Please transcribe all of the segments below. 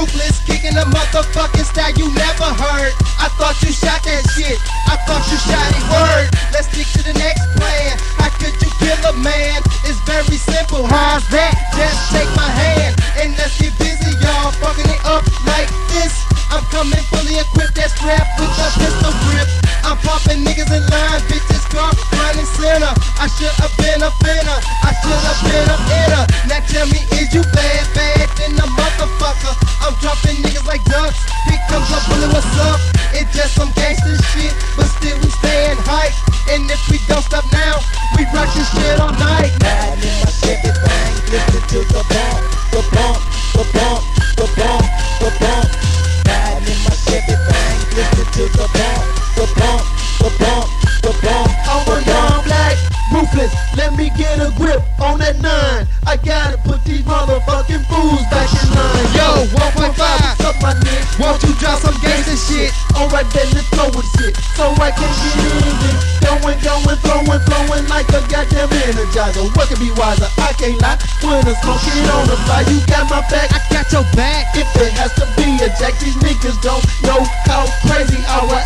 ruthless, kicking a motherfucking style you never heard. I thought you shot that shit. I thought you shot it word. Let's stick to the next plan. How could you kill a man? It's very simple. How's that? Just take my hand and let's get busy, y'all. Fucking it up like this. I'm coming fully equipped, that strap with a pistol grip. I'm popping niggas in line, bitches car, front and center. I should have been a finna, I should have been a hitter. Now tell me, is you bad, bad? The bump, the Over the bump. young black, ruthless. Let me get a grip on that nine. I gotta put these motherfucking fools back in line. Yo, 1.5, what's up, my nigga? Won't you drop some gangster shit? Alright, then let's go with shit. So I can in it. Going, going, flowing, flowing like a goddamn energizer. What could be wiser? I can't lie. When I'm smoking on the fly, you got my back. I got your back. If it has to be a jack, these niggas don't know how crazy our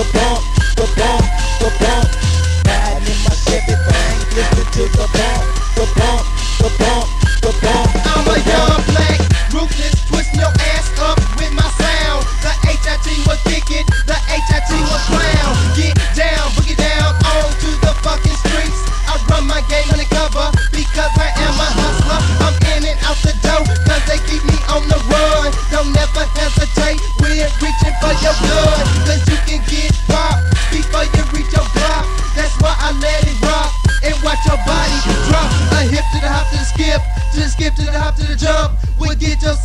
the bump, the bump, the bump. Riding in my Chevy listen to the bump, the bump, the bump, the bump. I'm a young black, ruthless, twisting your ass up with my sound. The HIT was the HIT was clown. Get down, boogie down, the fucking streets. I run my game undercover because I am a hustler. I'm in and out the they keep me on the run. Don't hesitate, we're reaching for your blood.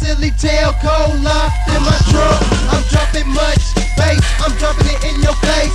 silly tail cola in my trunk. I'm dropping much bass, I'm dropping it in your face.